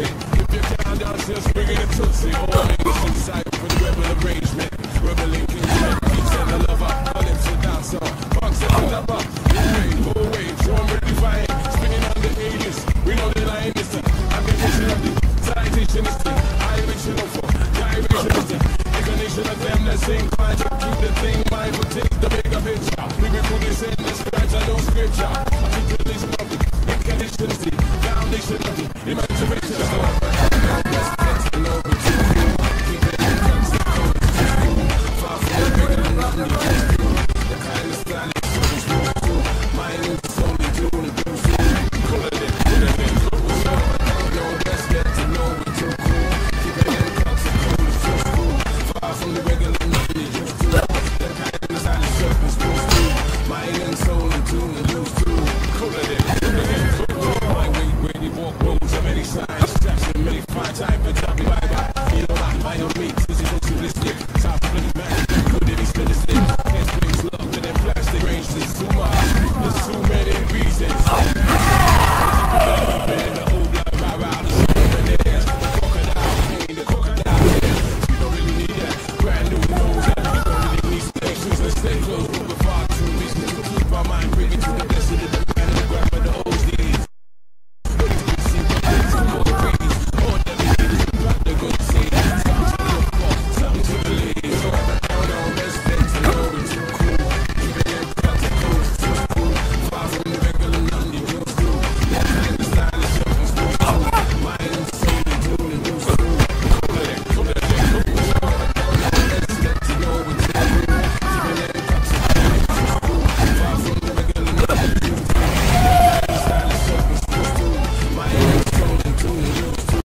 basement. If you're out just bringing a tootsie. All niggas inside for the rebel arrangement. Rebel in kingsman, keeps in the lover. All them shit down, so punks in the lover. Wait, pull away, so I'm ready to fight. Spinning on the haters, we know the line, ain't. I'm been missing up the citation is the of for direction is of them that same. Keep the thing the bigger picture. We be putting this in the scratch, I don't scripture. I'm foundation emancipation of the time.